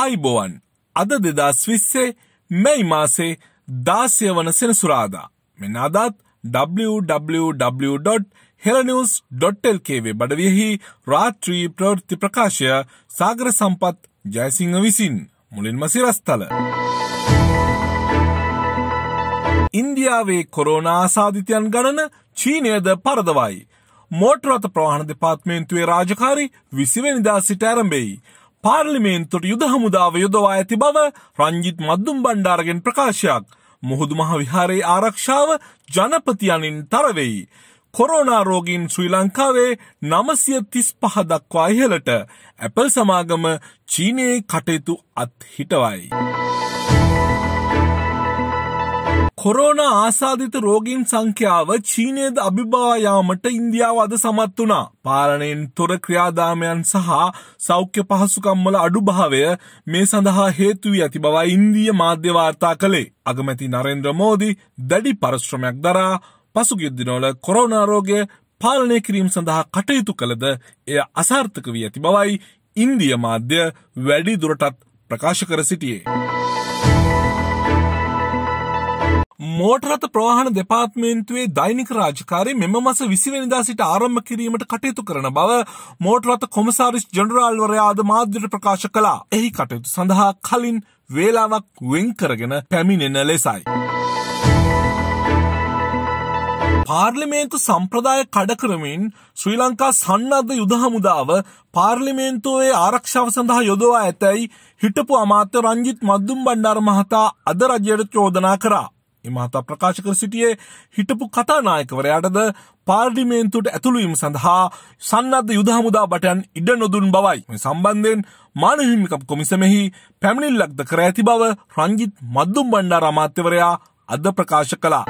අයිබෝවන් අද දෙදස් විස්සේ මැයි මාසේ දාසය වන සෙනසුරාදා මෙන්න අදත් www.හෙලනිවස්.ල්ක වෙබඩවියෙහි රාත්‍රී ප්‍රවෘත්ති ප්‍රකාශය සාගර සම්පත් ජයසිංහ විසින් මුලින්ම සිරස්තල. ඉන්දියාවේ කොරෝනාසාධිතයන් ගණන චීනයද පරදවයි. මෝටරත ප්‍රවාහණ දෙපාත්මේන්තුවේ රාජකාරි විසිවනිදා සිට ඇරඹෙයි. පාර්ලිමේන්තුට යුද හමුදාව යොදවා ඇති බව රංජිත් මද්දුම් බණ්ඩාරගෙන් ප්‍රකාශයක්. මුහුදු මහ විහාරයේ ආරක්ෂාව ජනපතියනින් තරවෙයි. කොරෝනාරෝගීන් ශ්‍රී ලංකාවේ නමසිය තිස් පහ දක්වා ඉහලට ඇපල් සමාගම චීනයේ කටයුතු අත් හිටවයි. කොරෝන ආසාධිත රෝගීන් සංඛ්‍යාව චීනයද අභිභායාමට ඉන්දියාව අද සමත් වනා. පාලනයෙන් තොර ක්‍රියාදාමයන් සහ සෞඛ්‍ය පහසුකම්මල අඩුභාවය මේ සඳහා හේතුවී ඇති බවයි ඉන්දිය මාධ්‍යවාර්තා කළේ. අගමැති නරෙන්ද්‍ර මෝදි දැඩි පරශ්‍රමයක් දරා පසුගියද්දිනෝල කොරෝනාරෝගය පාලනය කිරීම සඳහා කටයුතු කළද එය අසාර්ථක වී ඇති බවයි ඉන්දිය මාධ්‍ය වැඩි දුරටත් ප්‍රකාශ කර සිටියේ. මෝටරත ප්‍රවාහන දෙපාත්මේන්තුවේ දෛනික රාජකාරය මෙම මස විසිවනිදා සිට ආරම්භ කිරීමට කටයුතු කරන බව මෝටරත කොමසාරිස් ජනරාල්වරයාද මාධ්‍යට ප්‍රකාශ කලා එහි කටයුතු සඳහා කලින් වේලාවක් වෙන් කරගෙන පැමිණෙන ලෙසයි. පාර්ලිමේන්තු සම්ප්‍රදාය කඩකරමින් ශ්‍රී ලංකා සන්නද්ධ යුද හමුදාව පාර්ලිමේන්තුවේ ආරක්ෂාව සඳහා යොදවා ඇතැයි හිටපු අමාත්‍ය රංජිත් මද්දුම් බණ්ඩාර මහතා අද රජයට චෝදනා කරා. එමහතා ප්‍රකාශ කර සිටියේ හිටපු කතානායකවරයාටද පාර්ලිමේන්තුට ඇතුළුවීම සඳහා සන්නද්ධ යුද හමුදා බටයන් ඉඩ නොදුන් බවයි. මේ සම්බන්ධයෙන් මානහිමිකම් කොමිසමෙහි පැමිණිල්ලක්ද කර ඇති බව රංජිත් මද්දුම් බණ්ඩාර අමාත්‍යවරයා අද ප්‍රකාශ කළා.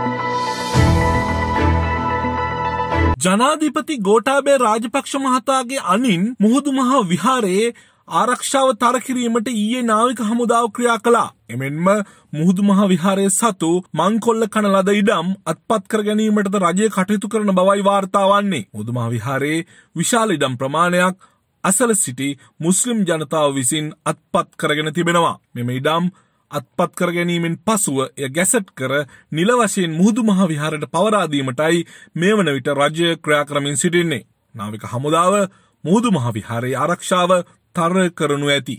ජනාධිපති ගෝටාබේ රාජපක්ෂ මහතාගේ අනින් මුහුදු මහ විහාරයේ ආරක්ෂාව තරකිරීමට ඊයේ නාවික හමුදාව ක්‍රියා කලා. එමෙන්ම මුහුදු මහ විහාරය සතු මංකොල්ල කනලද ඉඩම් අත්පත් කර ගැනීමටද රජය කටයුතු කරන බවයි වාර්තාවන්නේ. මුදුමහ විහාරයේ විශාල ඉඩම් ප්‍රමාණයක් අසල සිටි මුස්ලිම් ජනතාව විසින් අත්පත් කරගෙන තිබෙනවා. මෙම ඉඩම් අත්පත් කර ගැනීමෙන් පසුව එය ගැසට් කර නිල වශයෙන් මුහුදු මහ විහාරයට පවරාදීමටයි මේ වන විට රජය ක්‍රියා කරමින් සිටින්නේ. නාවික හමුදාව මුහුදු මහ විහාරයේ ආරක්ෂාව තර කරනු ඇති.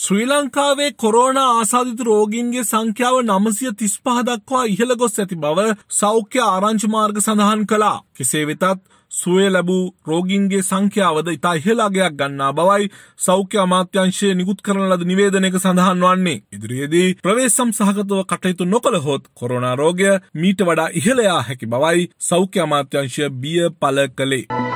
ශ්‍රී ලංකාවේ කොරෝණ ආසාධිත රෝගීන්ගේ සංඛ්‍යාව නමසිය තිස්පහ දක්වා ඉහළ ගොස් ඇති බව සෞඛ්‍ය ආරංචි මාර්ග සඳහන් කලා. කෙසේ වෙතත් සුවය ලැබූ රෝගින්ගේ සංඛ්‍යාවද ඉතා ඉහලාගයක් ගන්නා බවයි සෞඛ්‍ය අමාත්‍යංශය නිකුත් කරන ලද නිවේදනයක සඳහන් වන්නේ. ඉදිරියේදී ප්‍රවේශම් සහගතව කටයුතු නොකළහොත් කොරුණා රෝගය මීට වඩා ඉහළයා හැකි බවයි සෞඛ්‍ය අමාත්‍යංශය බිය පල කළේ.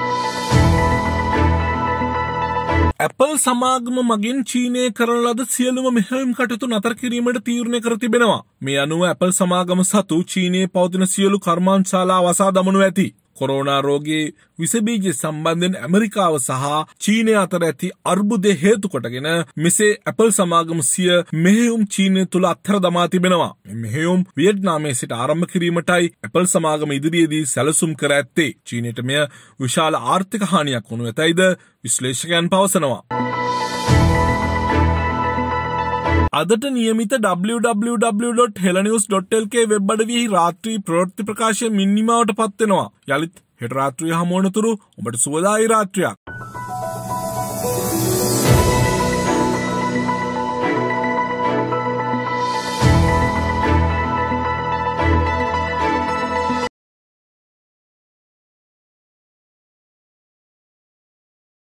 ඇපල් සමාගම මගින් චීනය කරන ලද සියලුම මෙහෙම් කටයුතු නතර කිරීමට තීරණය කර තිබෙනවා. මේ අනුව ඇපල් සමාගම සතු චීනයේ පවතින සියලු කර්මාංශාලා වසා දමනු ඇති. කොරෝනා රෝගේ විසබීජ සම්බන්ධෙන් ඇමරිකාව සහ චීනය අතර ඇති අර්බුදය හේතුකොටගෙන මෙසේ ඇපල් සමාගම සිය මෙහෙයුම් චීනය තුළ අත්හර දමා තිබෙනවා. මෙහෙයුම් වියට්නාමේ සිට ආරම්භ කිරීමටයි ඇපල් සමාගම ඉදිරියේදී සැලසුම් කර ඇත්තේ චීනයට මෙය විශාල ආර්ථික හානියක් වනු ඇතයිද විශ්ලේෂකයන් පවසනවා. අදට නියමිත www.හෙලනිවස්.ල්ක වෙබ් අඩවී රාත්‍රී ප්‍රෘත්ති ප්‍රකාශය මින්නිමාවට පත්වෙනවා යළිත් හෙට රාත්‍රිය හමුවනතුරු ඔබට සුවදායි රාත්‍රයක්.